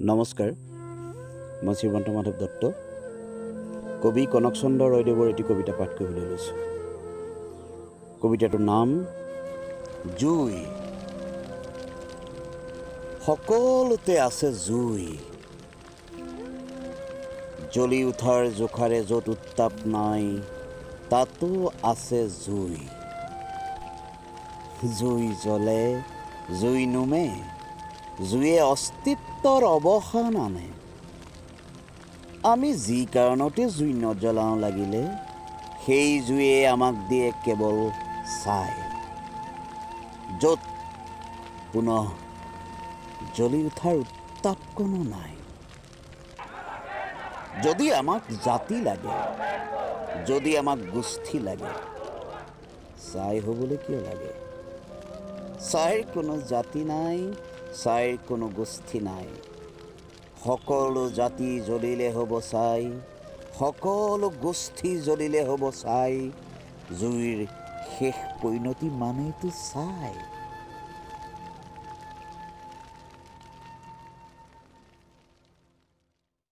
নমস্কাৰ মই শ্ৰীমন্ত মাধৱ দত্ত। কবি কনক চন্দ্ৰ ৰয়দেৱৰ এটি কবিতা পাঠ কৰিবলৈ লৈছোঁ। কবিতাটোৰ নাম জুই। সকলোতে আছে জুই। জ্বলি উঠাৰ জোখাৰে য'ত উত্তাপ নাই তাতো আছে জুই। জুই জ্বলে জুই নুমে। জুয়ে অস্তিত্বৰ অৱসান আনে। আমি যি কাৰণতে জুই নজ্বলাওঁ লাগিলে সেই জুয়ে আমাক দিয়ে কেৱল ছাই। য'ত পুনঃ জ্বলি উঠাৰ উত্তাপ কোনো নাই। যদি আমাক জাতি লাগে যদি আমাক গোষ্ঠী লাগে ছাই হ'বলৈ কিয় লাগে? ছাইৰ কোনো জাতি নাই ছাইৰ কোনো গোষ্ঠী নাই। সকলো জাতি জ্বলিলে হ'ব ছাই সকলো গোষ্ঠী জ্বলিলে হ'ব ছাই জুইৰ শেষ পৰিণতি মানেইতো ছাই